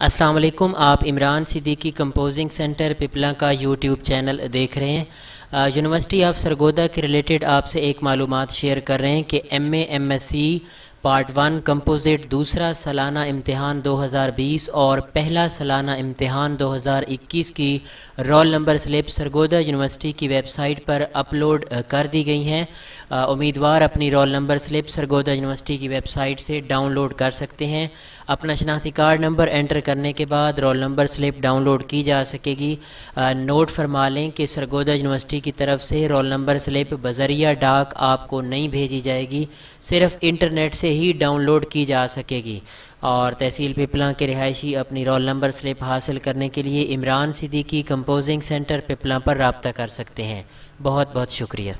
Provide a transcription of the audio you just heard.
अस्सलाम वालेकुम आप इमरान सिद्दीकी कंपोजिंग सेंटर पिपला का यूट्यूब चैनल देख रहे हैं। यूनिवर्सिटी ऑफ़ सरगोदा के रिलेटेड आपसे एक मालूम शेयर कर रहे हैं कि M A, M S C part one, composite दूसरा सालाना इम्तहान 2020 और पहला सालाना इम्तहान 2021 की roll number slip Sargodha University की वेबसाइट पर अपलोड कर दी गई हैं। उम्मीदवार अपनी roll number slip Sargodha University की वेबसाइट से डाउनलोड कर सकते हैं। अपना शनाख्ती कार्ड नंबर एंटर करने के बाद रोल नंबर स्लिप डाउनलोड की जा सकेगी। नोट फरमा लें कि सरगोदा यूनिवर्सिटी की तरफ़ से रोल नंबर स्लिप बजरिया डाक आपको नहीं भेजी जाएगी, सिर्फ़ इंटरनेट से ही डाउनलोड की जा सकेगी। और तहसील पिपला के रिहायशी अपनी रोल नंबर स्लिप हासिल करने के लिए इमरान सिद्दीकी कंपोजिंग सेंटर पिपला पर रबता कर सकते हैं। बहुत बहुत शुक्रिया।